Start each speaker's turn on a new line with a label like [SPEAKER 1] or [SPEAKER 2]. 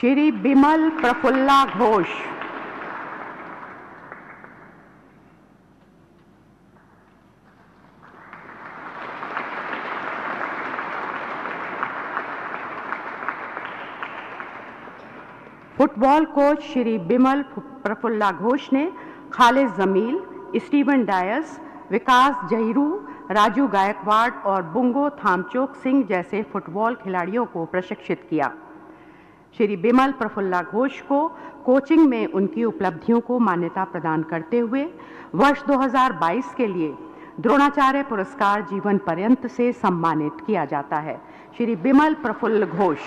[SPEAKER 1] Shri Bimal Prafulla Ghosh. Football coach Shri Bimal Prafulla Ghosh ने Khalid Jamil, Steven Dias, Vikas Jahiru, Raju Gaikwad और बुंगो थामचोक सिंह जैसे फुटबॉल खिलाड़ियों को प्रशिक्षित किया। श्री बिमल प्रफुल्ला घोष को कोचिंग में उनकी उपलब्धियों को मान्यता प्रदान करते हुए वर्ष 2022 के लिए द्रोणाचार्य पुरस्कार जीवन पर्यंत से सम्मानित किया जाता है। श्री बिमल प्रफुल्ल घोष।